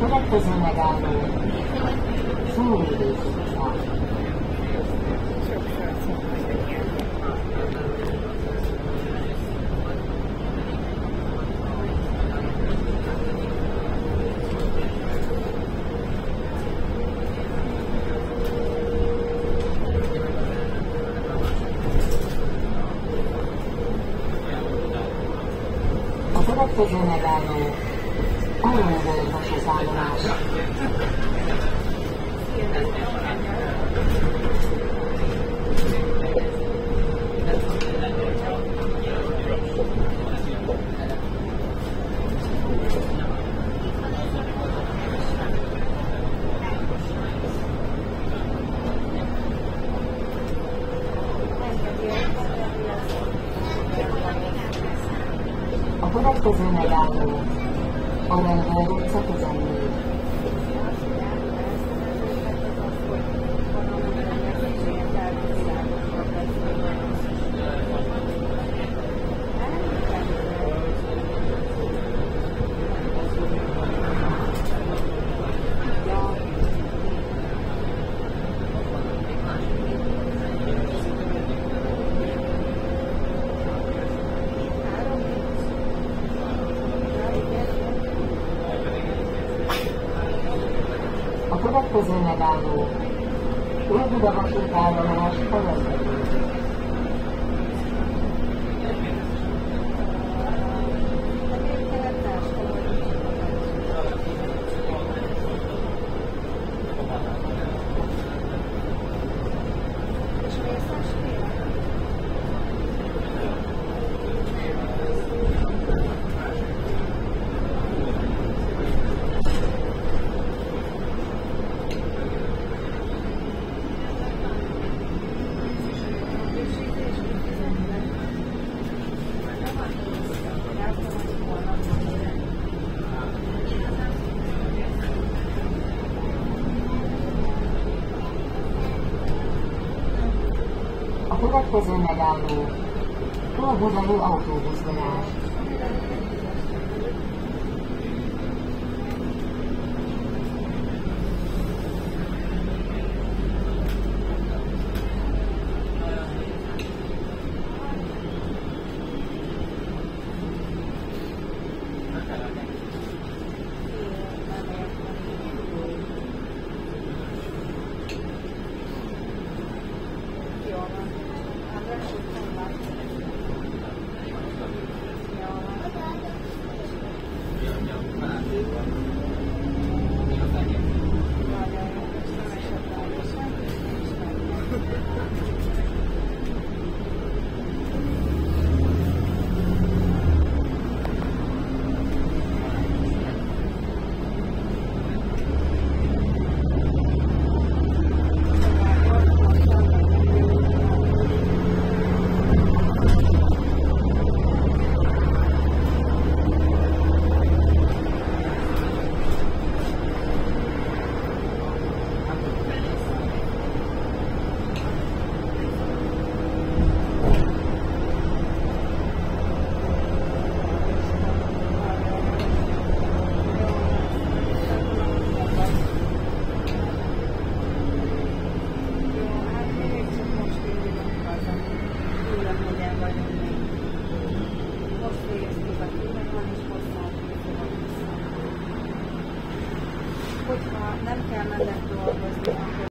következő megálló Szórédés utca. A következő megálló Aranyvölgy vasútállomás. A következő megálló Aranyvölgy utca 14. A következő megálló Új-Buda vasútállomás Fejezdő. A következő megálló Óbudai autóbuszvonás. Hogyha nem kell mennem dolgozni, akkor